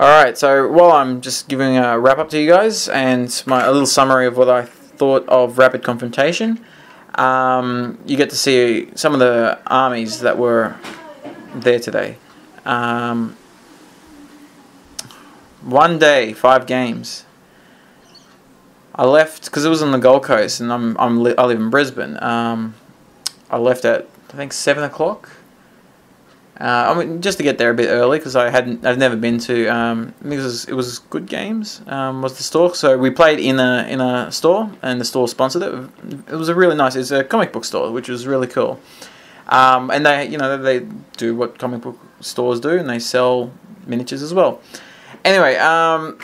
Alright, so while I'm just giving a wrap up to you guys and my a little summary of what I thought of Rapid Confrontation, um, you get to see some of the armies that were there today. Um, one day, five games. I left because it was on the Gold Coast, and I'm I'm li- I live in Brisbane. Um, I left at I think seven o'clock. Uh, I mean, just to get there a bit early because I hadn't I've never been to. Um, it was it was good games. Um, was the store so we played in a in a store and the store sponsored it. It was a really nice. It's a comic book store, which was really cool. Um, and they you know they do what comic book stores do, and they sell miniatures as well. Anyway, um,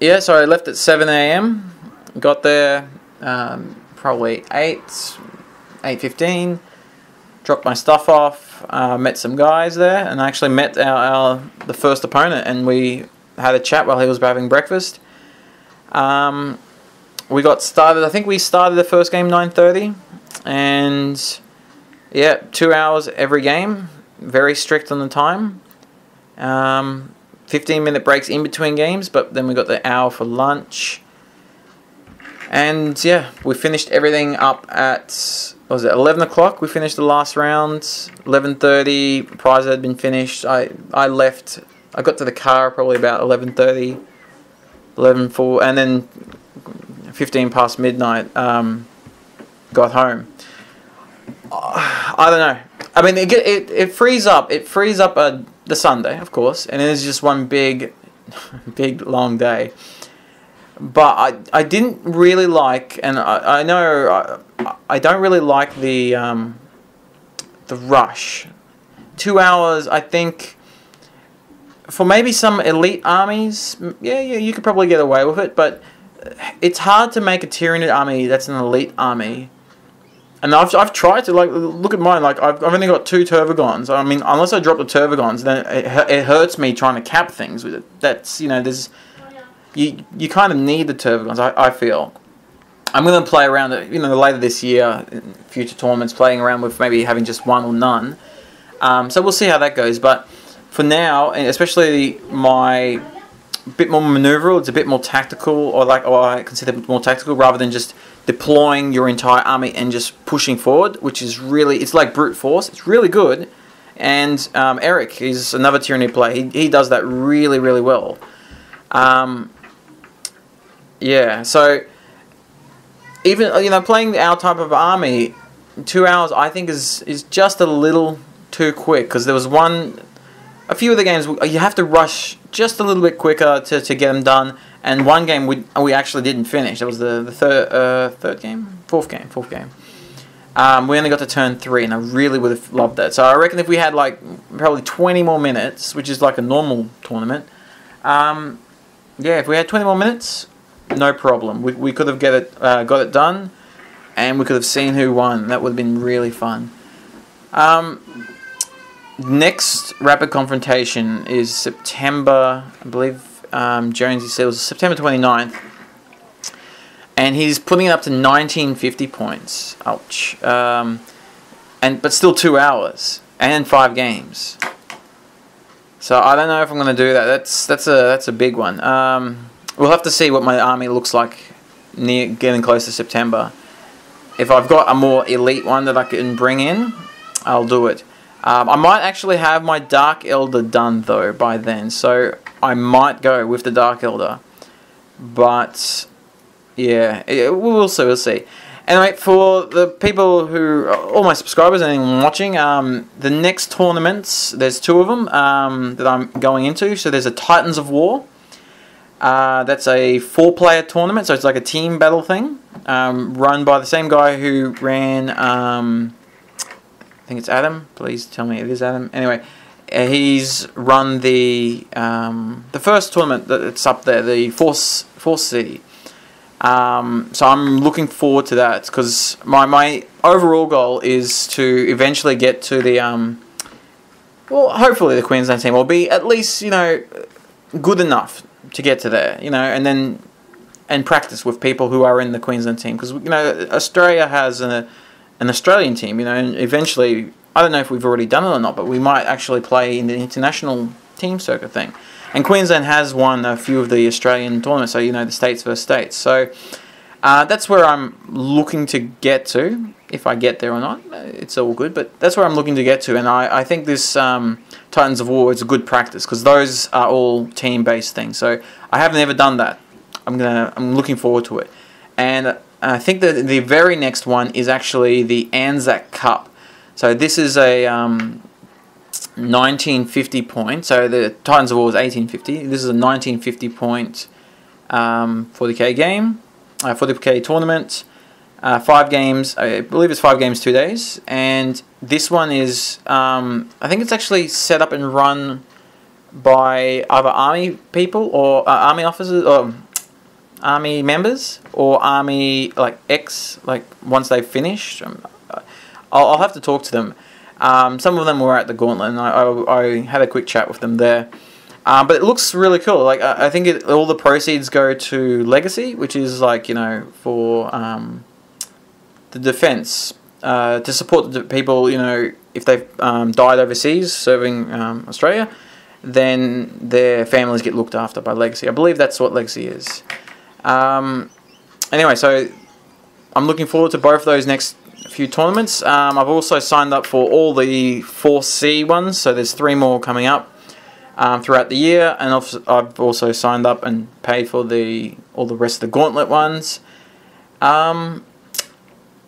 yeah, so I left at 7 a.m. Got there um, probably 8, 8.15. Dropped my stuff off. Uh, met some guys there. And I actually met our, our the first opponent. And we had a chat while he was having breakfast. Um, we got started. I think we started the first game 9.30. And yeah, two hours every game. Very strict on the time. Um, 15 minute breaks in between games, but then we got the hour for lunch. And yeah, we finished everything up at was it 11 o'clock? We finished the last round. 11:30, prize had been finished. I I left. I got to the car probably about 11:30, 11 4, and then 15 past midnight. Um, got home. I don't know. I mean, it, it it frees up. It frees up a the Sunday, of course, and it is just one big, big long day. But I, I didn't really like, and I, I know I, I don't really like the um, the rush. Two hours, I think, for maybe some elite armies, yeah, yeah, you could probably get away with it. But it's hard to make a Tyranid army that's an elite army and I've, I've tried to like look at mine like I've, I've only got two Tervigons I mean unless I drop the Tervigons then it, it hurts me trying to cap things with it that's you know there's you you kind of need the Tervigons I, I feel I'm going to play around you know later this year in future tournaments playing around with maybe having just one or none um, so we'll see how that goes but for now and especially my bit more maneuverable it's a bit more tactical or like or I consider it more tactical rather than just deploying your entire army and just pushing forward, which is really, it's like brute force. It's really good. And um, Eric is another Tyranid player. He, he does that really, really well. Um, yeah, so even, you know, playing our type of army, two hours I think is, is just a little too quick because there was one, a few of the games you have to rush just a little bit quicker to, to get them done and one game we we actually didn't finish. That was the the third uh, third game, fourth game, fourth game. Um, we only got to turn three, and I really would have loved that. So I reckon if we had like probably 20 more minutes, which is like a normal tournament, um, yeah, if we had 20 more minutes, no problem. We, we could have get it uh, got it done, and we could have seen who won. That would have been really fun. Um, next rapid confrontation is September, I believe um, Jonesy said it was September 29th. And he's putting it up to 1950 points. Ouch. Um, and But still two hours. And five games. So I don't know if I'm going to do that. That's that's a that's a big one. Um, we'll have to see what my army looks like near getting close to September. If I've got a more elite one that I can bring in, I'll do it. Um, I might actually have my Dark Eldar done though by then, so I might go with the Dark Eldar. But yeah, it, we'll see. We'll see. Anyway, for the people who, all my subscribers and anyone watching, um, the next tournaments, there's two of them um, that I'm going into. So there's a Titans of War. Uh, that's a four-player tournament, so it's like a team battle thing, um, run by the same guy who ran. Um, I think it's Adam. Please tell me it is Adam. Anyway, uh, he's run the um, the first tournament that's up there, the Force Force City. Um, so I'm looking forward to that because my my overall goal is to eventually get to the um, well, hopefully the Queensland team will be at least you know good enough to get to there, you know, and then and practice with people who are in the Queensland team because you know Australia has an an Australian team, you know, and eventually I don't know if we've already done it or not, but we might actually play in the international team circuit thing. And Queensland has won a few of the Australian tournaments, so you know the states versus states. So uh, that's where I'm looking to get to. If I get there or not, uh, it's all good. But that's where I'm looking to get to, and I, I think this um, Titans of War is a good practice because those are all team-based things. So I haven't ever done that. I'm gonna I'm looking forward to it, and I think that the very next one is actually the Anzac Cup. So this is a um, 1950 point. So the Titans of War was 1850. This is a 1950 point um, 40k game uh, for the K tournament. Uh, five games, I believe it's five games, two days, and this one is, um, I think it's actually set up and run by either army people or uh, army officers or army members or army like ex like once they've finished. Um, I'll, I'll have to talk to them. Um, some of them were at the Gauntlet, and I, I, I had a quick chat with them there. Um, but it looks really cool. Like I, I think it, all the proceeds go to Legacy, which is like you know for um, the defense uh, to support the people. You know if they've um, died overseas serving um, Australia, then their families get looked after by Legacy. I believe that's what Legacy is. Um, anyway, so I'm looking forward to both of those next few tournaments. Um, I've also signed up for all the 4C ones, so there's three more coming up um, throughout the year, and I've also signed up and paid for the all the rest of the Gauntlet ones, um,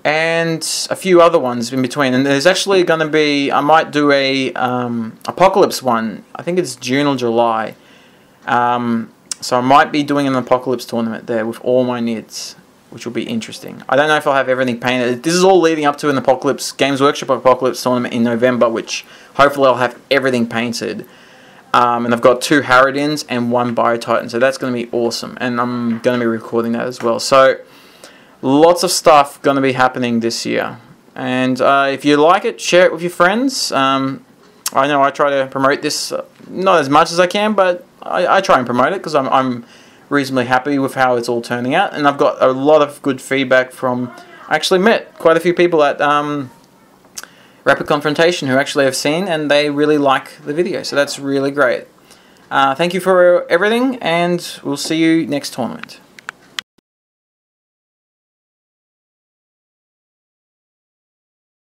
and a few other ones in between. And there's actually going to be I might do a um, Apocalypse one. I think it's June or July. Um, so I might be doing an Apocalypse tournament there with all my nids, which will be interesting. I don't know if I'll have everything painted. This is all leading up to an Apocalypse Games Workshop Apocalypse tournament in November, which hopefully I'll have everything painted. Um, and I've got two Harridans and one Biotitan, so that's going to be awesome. And I'm going to be recording that as well. So lots of stuff going to be happening this year. And uh, if you like it, share it with your friends. Um, I know I try to promote this, uh, not as much as I can, but I, I try and promote it because I'm, I'm reasonably happy with how it's all turning out. And I've got a lot of good feedback from, I actually met quite a few people at um, Rapid Confrontation who actually have seen and they really like the video. So that's really great. Uh, thank you for everything and we'll see you next tournament.